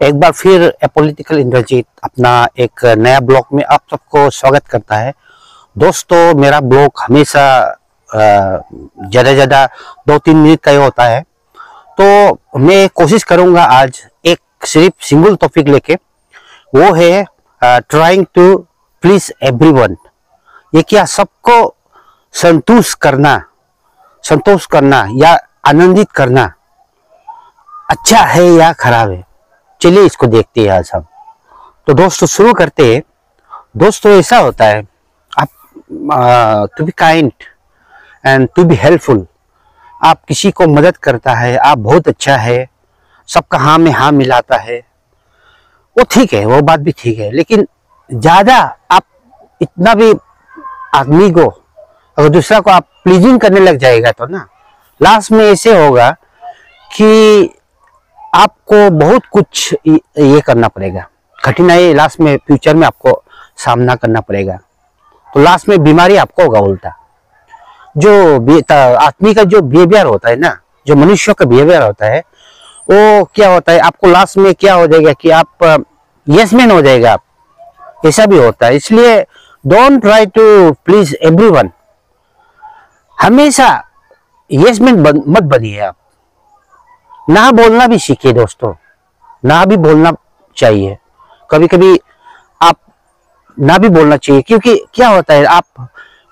एक बार फिर पॉलिटिकल इंद्रजीत अपना एक नया ब्लॉग में आप सबको स्वागत करता है। दोस्तों, मेरा ब्लॉग हमेशा ज़्यादा ज़्यादा दो तीन मिनट का ही होता है। तो मैं कोशिश करूँगा आज एक सिर्फ़ सिंगल टॉपिक लेके, वो है ट्राइंग टू प्लीज़ एवरीवन ये क्या सबको संतुष्ट करना, संतोष करना या आनंदित करना अच्छा है या खराब है? चलिए इसको देखते हैं आज हम। तो दोस्तों, शुरू करते हैं। दोस्तों, ऐसा होता है, आप to be kind and to be helpful आप किसी को मदद करता है, आप बहुत अच्छा है, सबका हाँ में हाँ मिलाता है, वो ठीक है, वो बात भी ठीक है, लेकिन ज़्यादा आप इतना भी आदमी को, अगर दूसरा को आप प्लीजिंग करने लग जाएगा तो ना लास्ट में ऐसे होगा कि आपको बहुत कुछ ये करना पड़ेगा। कठिनाई लास्ट में फ्यूचर में आपको सामना करना पड़ेगा। तो लास्ट में बीमारी आपको होगा उल्टा। जो आदमी का जो बिहेवियर होता है ना, जो मनुष्य का बिहेवियर होता है, वो क्या होता है, आपको लास्ट में क्या हो जाएगा कि आप यसमैन हो जाएगा आप। ऐसा भी होता है। इसलिए don't try to please everyone हमेशा यसमैन मत बनिए आप। ना बोलना भी सीखिए दोस्तों, ना भी बोलना चाहिए। कभी कभी आप ना भी बोलना चाहिए, क्योंकि क्या होता है, आप,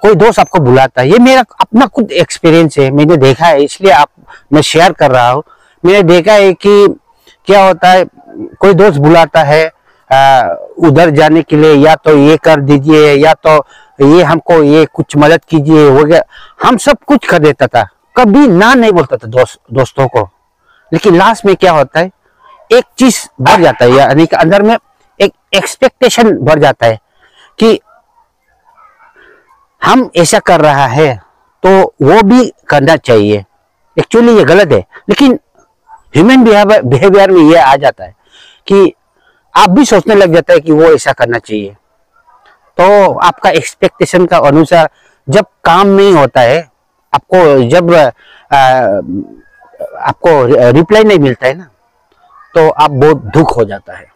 कोई दोस्त आपको बुलाता है, ये मेरा अपना खुद एक्सपीरियंस है, मैंने देखा है, इसलिए आप, मैं शेयर कर रहा हूँ। मैंने देखा है कि क्या होता है, कोई दोस्त बुलाता है उधर जाने के लिए, या तो ये कर दीजिए, या तो ये हमको ये कुछ मदद कीजिए, हो गया, हम सब कुछ कर देता था। कभी ना नहीं बोलता था दोस्त, दोस्तों को। लेकिन लास्ट में क्या होता है? एक चीज़ बढ़ जाता है यानी कि अंदर में एक एक्सपेक्टेशन बढ़ जाता है कि हम ऐसा कर रहा है तो वो भी करना चाहिए। एक्चुअली ये गलत है लेकिन ह्यूमन बिहेवियर में ये आ जाता है कि आप भी सोचने लग जाता है कि वो ऐसा करना चाहिए। तो आपका एक्सपेक्टेशन का अनुसार जब काम नहीं होता है आपको जब आ, आपको रिप्लाई नहीं मिलता है ना तो आप बहुत दुख हो जाता है।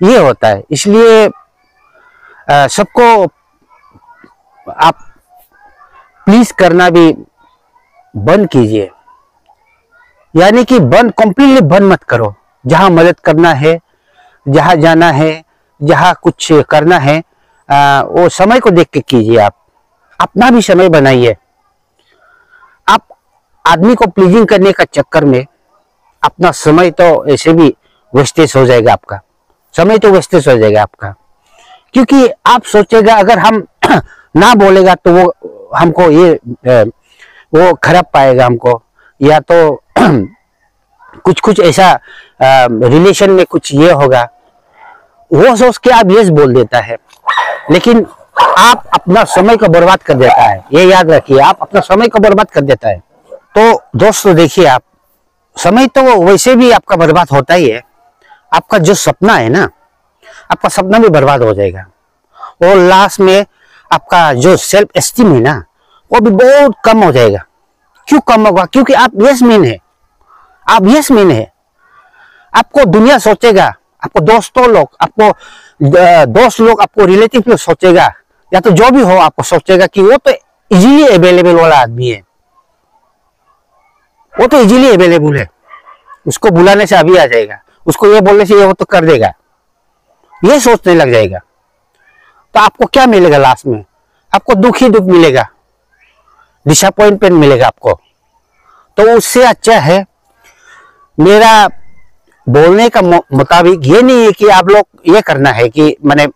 ये होता है इसलिए सबको आप प्लीज़ करना भी बंद कीजिए। यानी कि बंद कंप्लीटली बंद मत करो। जहाँ मदद करना है जहाँ जाना है जहाँ कुछ करना है आ, वो समय को देख के कीजिए आप। अपना भी समय बनाइए। आदमी को प्लीजिंग करने का चक्कर में अपना समय तो ऐसे भी वेस्टेज हो जाएगा आपका। समय तो वेस्टेज हो जाएगा आपका। क्योंकि आप सोचेगा, अगर हम ना बोलेगा तो वो हमको ये वो खराब पाएगा हमको। या तो कुछ कुछ ऐसा रिलेशन में कुछ ये होगा। वो सोच के आप यस बोल देता है। लेकिन आप अपना समय को बर्बाद कर देता है। ये याद रखिए, आप अपना समय को बर्बाद कर देता है। तो दोस्तों, देखिए आप, समय तो वैसे भी आपका बर्बाद होता ही है। आपका जो सपना है ना, आपका सपना भी बर्बाद हो जाएगा। और लास्ट में आपका जो सेल्फ एस्टीम है ना, वो भी बहुत कम हो जाएगा। क्यों कम होगा? क्योंकि आप यस मीन है। आप यस मीन है। आपको दुनिया सोचेगा, आपको दोस्तों लोग, आपको दोस्त लोग आपको रिलेटिव लोग सोचेगा, या तो जो भी हो आपको सोचेगा कि वो तो इजीली अवेलेबल वाला आदमी है। वो तो इजीली अवेलेबल है। उसको बुलाने से अभी आ जाएगा। उसको ये बोलने से ये वो तो कर देगा। ये सोचने लग जाएगा। तो आपको क्या मिलेगा लास्ट में? आपको दुख ही दुख मिलेगा। डिसअपॉइंटमेंट मिलेगा आपको। तो उससे अच्छा है मेरा बोलने का मुताबिक ये नहीं है कि आप लोग ये करना है कि मैंने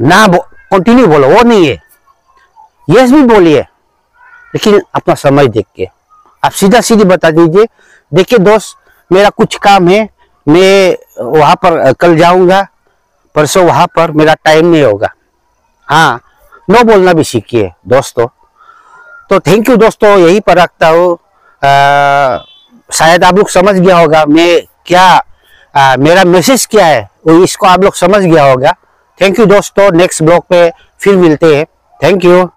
ना कंटिन्यू बो, बोलो वो नहीं है। यस भी बोलिए लेकिन अपना समय देख के। आप सीधा सीधी बता दीजिए। देखिए दोस्त मेरा कुछ काम है मैं वहाँ पर कल जाऊँगा परसों वहाँ पर मेरा टाइम नहीं होगा। हाँ नो बोलना भी सीखिए दोस्तों। तो थैंक यू दोस्तों यही पर रखता हूँ। शायद आप लोग समझ गया होगा मैं क्या आ, मेरा मैसेज क्या है वो इसको आप लोग समझ गया होगा। थैंक यू दोस्तों नेक्स्ट ब्लॉग पे फिर मिलते हैं। Thank you